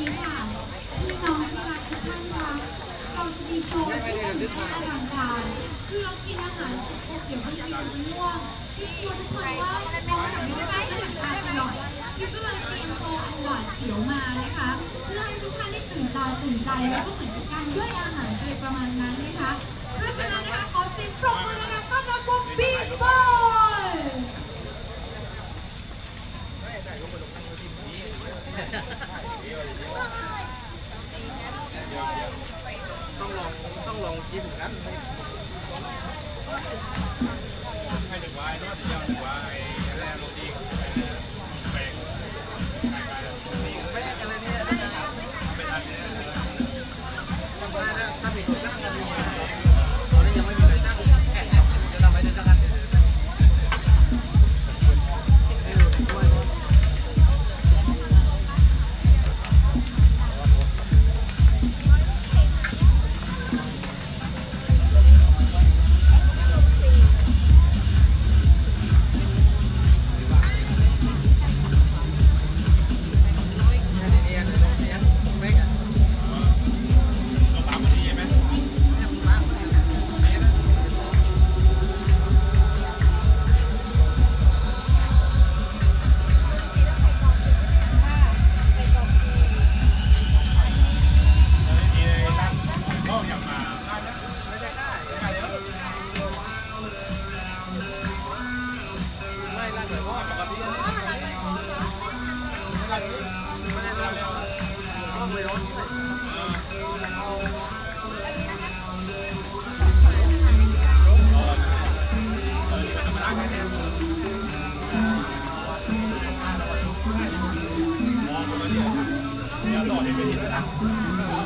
นี้ค่ะพี่น้องที่รักทุกท่านค่ะเราจะมีโชว์ที่เป็นที่อลังการคือเรากินอาหารเสร็จปุ๊บเดี๋ยวมันกินมันง่วงที่ชวนทุกคนว่าต้องทำให้ได้อลังการตลอดกิ๊บก็เลยเตรียมโชว์อันหวาดเสียวมานะคะเพื่อให้ทุกท่านได้ตื่นตาตื่นใจแล้วก็เหมือนกับการย่อยอาหารไรประมาณนั้นนะคะเพราะฉะนั้นนะคะขอเสียงปรบมือนะคะต้อนรับวงบีบอย ต้องลองต้องลองกินกัน ให้ถึงวายด้วยยังวาย うん。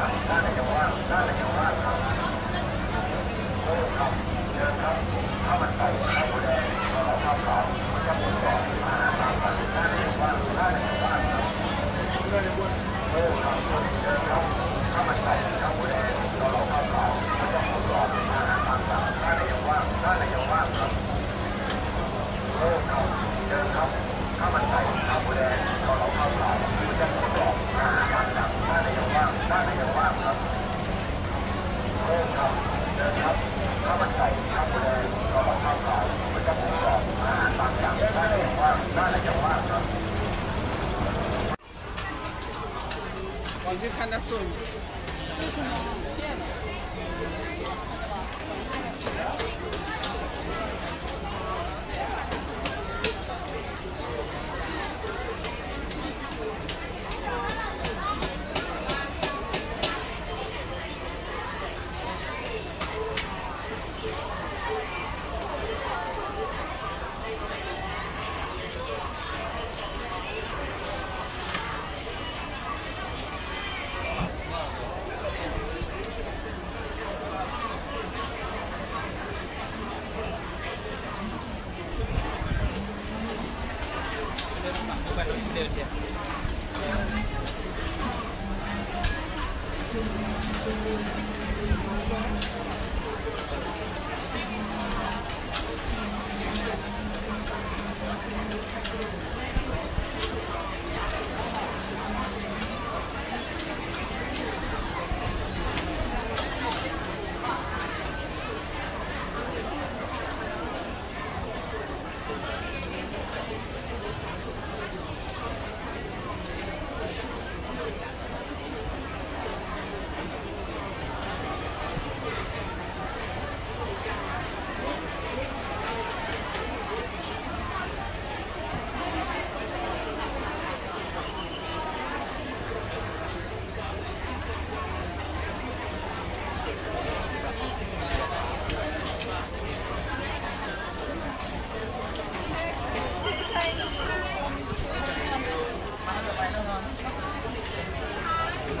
na sua.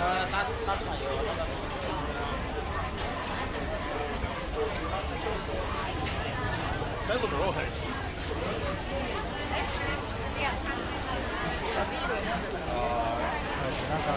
我去看他送。全部都很细。哦，なんか